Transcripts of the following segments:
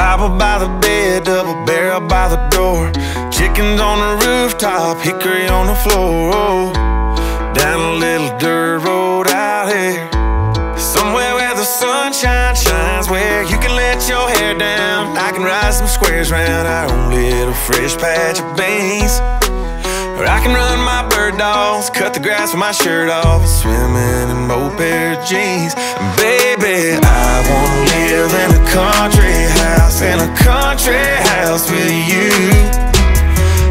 Bible by the bed, double barrel by the door. Chickens on the rooftop, hickory on the floor. Down a little dirt road out here. Somewhere where the sunshine shines, where you can let your hair down. I can ride some squares round our own little fresh patch of beans. Or I can run my bird dogs, cut the grass with my shirt off, swimming in both pair of jeans. Baby, I wanna live in a country a country house with you.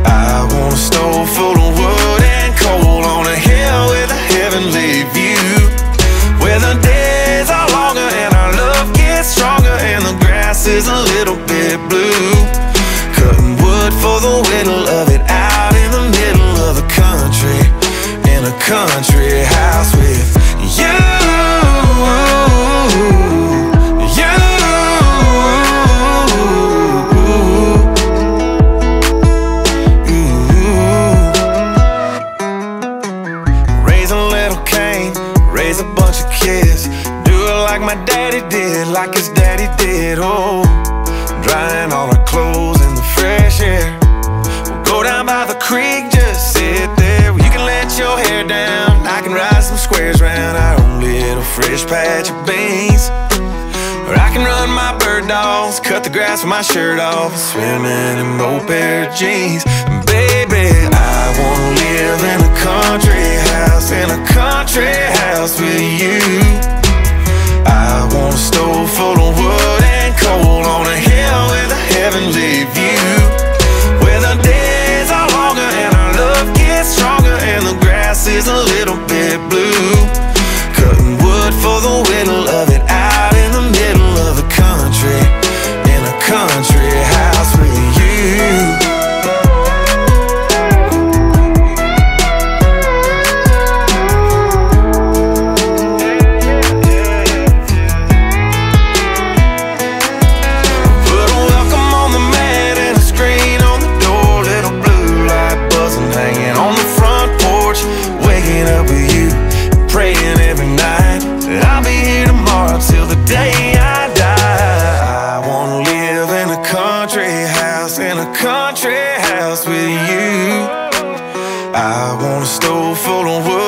I want a stove full of wood and coal on a hill with a heavenly view. Where the days are longer and our love gets stronger and the grass is a little bit blue. Raise a bunch of kids. Do it like my daddy did, like his daddy did. Oh, drying all our clothes in the fresh air. We'll go down by the creek, just sit there. You can let your hair down. I can ride some squares round our own little fresh patch of beans. Or I can run my bird dogs, cut the grass with my shirt off, swimming in both pair of jeans. Baby, I wanna live in a house in a country house with you. I want a stove full of wood.